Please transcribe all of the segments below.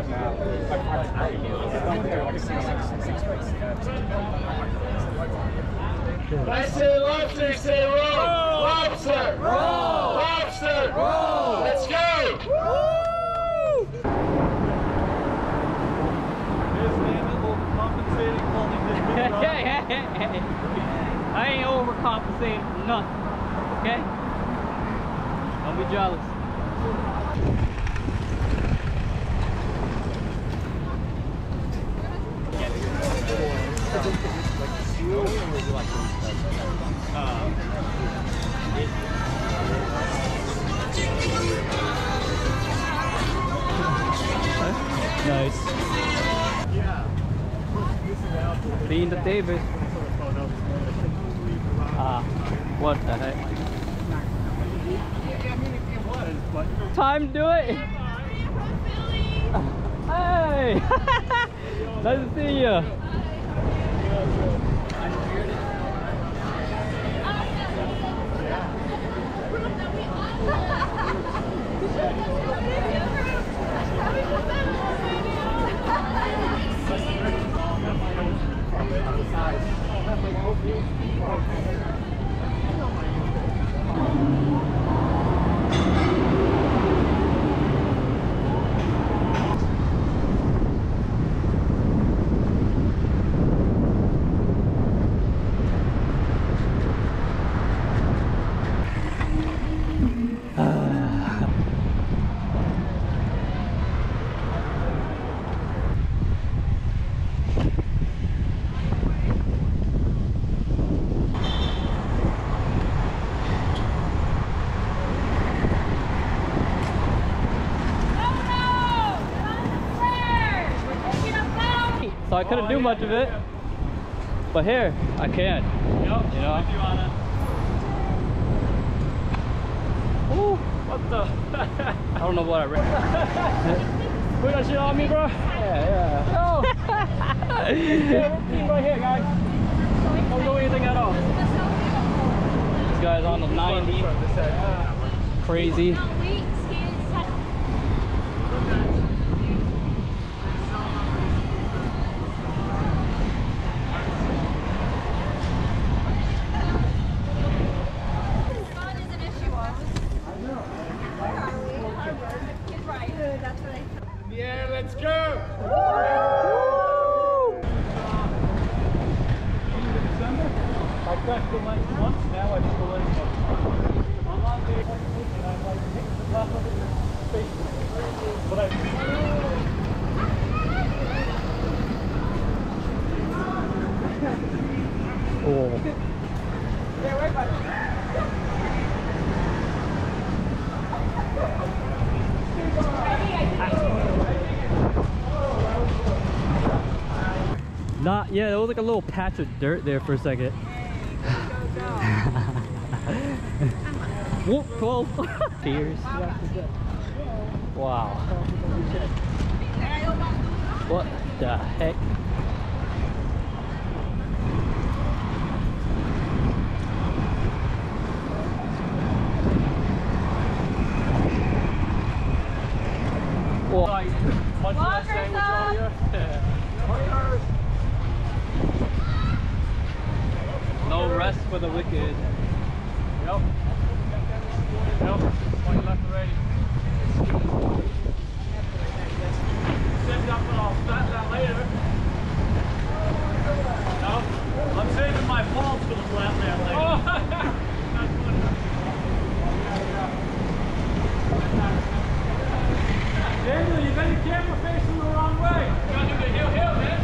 I say lobster, say roll. Lobster. Roll. Lobster. Roll. Let's go. Woo! I ain't overcompensating for nothing. Okay? Don't be jealous. Nice. Being the David. Ah, what the heck? Time to do it. Hey, nice to see you. So I couldn't do much of it, but here I can. Yep, you know. Ooh, what the? I don't know what I read. Put that shit on me, bro. Yeah, yeah. Oh. yeah, team right here, guys. Don't do anything at all. This guy's on the 90. Crazy. Yeah, let's go. I crashed the lights once, now I just go in. I'm on the and I'm like hit the top of the space. But I Oh. Not yeah, there was like a little patch of dirt there for a second. Whoop, whoa. Tears. Wow. What the heck? Whoa. Walkers up. No rest for the wicked. Yep. Send up start that later. No, I'm saving my balls for the flatland later. That's funny. Daniel, you got your camera facing the wrong way. You gotta do the hill hill, man.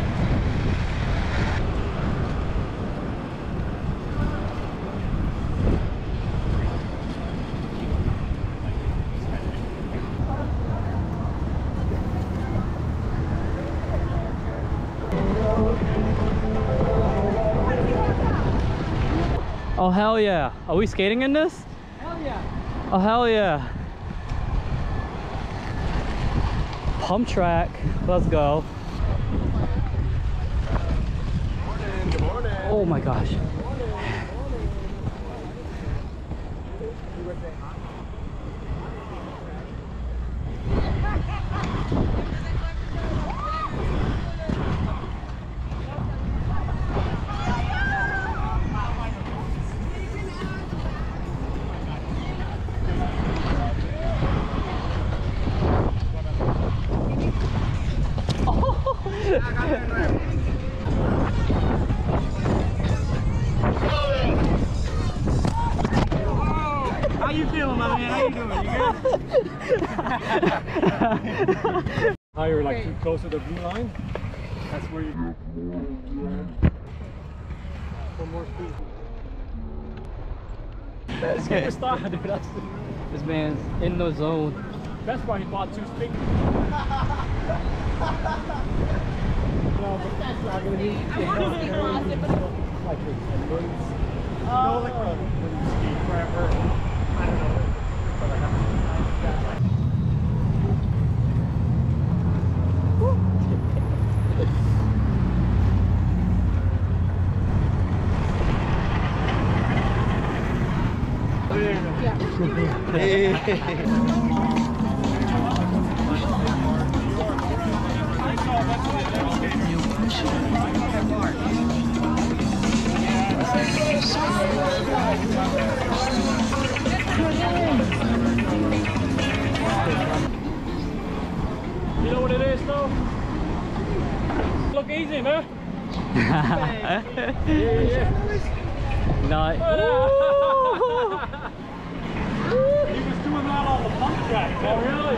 Oh hell yeah. Are we skating in this? Hell yeah. Oh hell yeah. Pump track. Let's go. Good morning. Oh my gosh. How you feeling, my man? How you doing? You good? Higher, like too close to the blue line. That's where you. One more speed. That's superstar, dude. That's the... This man's in the zone. That's why he bought two speakers. no, You know what it is though? Look easy, man. yeah, Yeah. Nice. He was doing that on the pump track. Oh, really?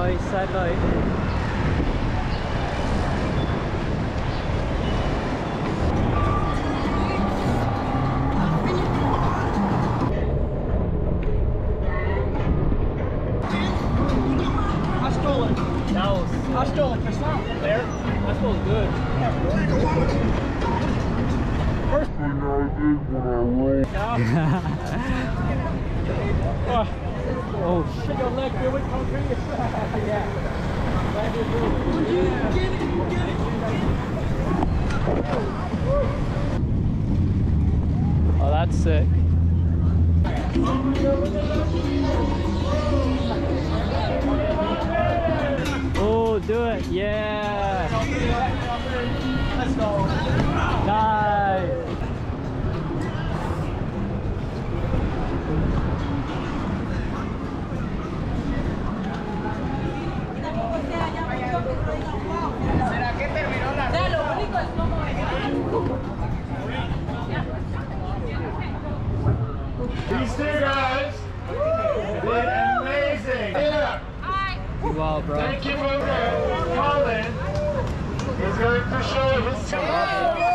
Would have looked nice at night. I stole it. For some. There. That was I stole it. It's not there. that was good. oh shit. Your leg feel it concrete? yeah. Oh, that's sick. Oh, do it. Yeah. Let's go. Nice. You all, bro. Thank you, for calling. He's going to show his team.